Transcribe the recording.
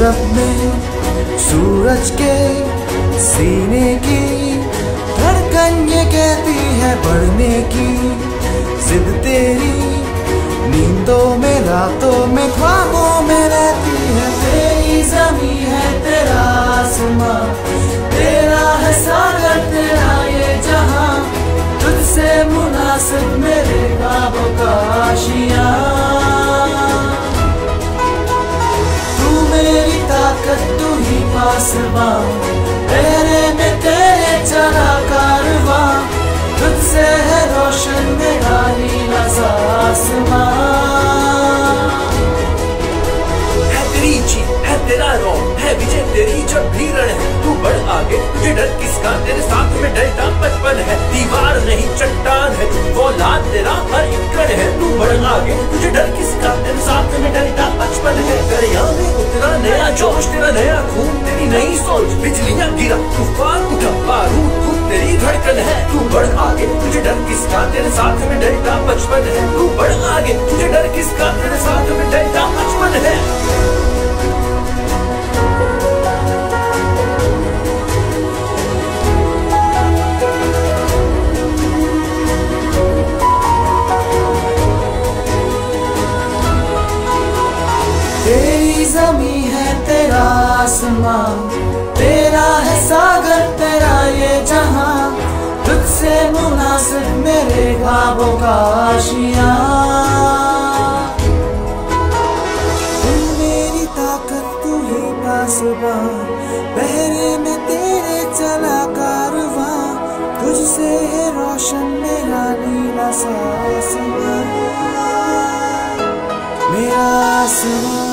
लब में सूरज के सीने की धड़कन ये कहती है, बढ़ने की जिद तेरी। नींदों में, रातों में, ख्वाबों में रहती है, तेरी जमी है तेरा आसमां। तेरा है सागर, तेरा ये जहाँ। तुझसे मुनासिब मेरे ख्वाबों का आशिया। ही तेरे में तेरे चला कारवां तुझसे है रोशन मेरा नीला सा है तेरी जीत है तेरा रौब है विजय तेरी जब भी रण है। तू बढ़ आगे, तुझे डर किसका? तेरे साथ में डरता बचपन है। दीवार नहीं, चट्टान है। तू औलाद तेरा हर कण है। तू बढ़ आगे, तुझे डर किसका? तेरे साथ में डरता बचपन है। दरिया में उतरा नया जोश, तेरा नया खून सोच बिजलियाँ गिरा, तूफ़ान उठा, बारूद खुद तेरी धड़कन है। तू बढ़ आगे, तुझे डर किसका? तेरे साथ में डरता बचपन है। तू बढ़ आगे, तुझे डर किसका? तेरे साथ में डरता बचपन है। तेरी जमी है तेरा आसमां ख्वाबों का आशिया। मेरी ताकत तू ही पासबां पहरे में तेरे चला कारवां तुझसे है रोशन मेरा नीला सा आसमां मेरा आसमां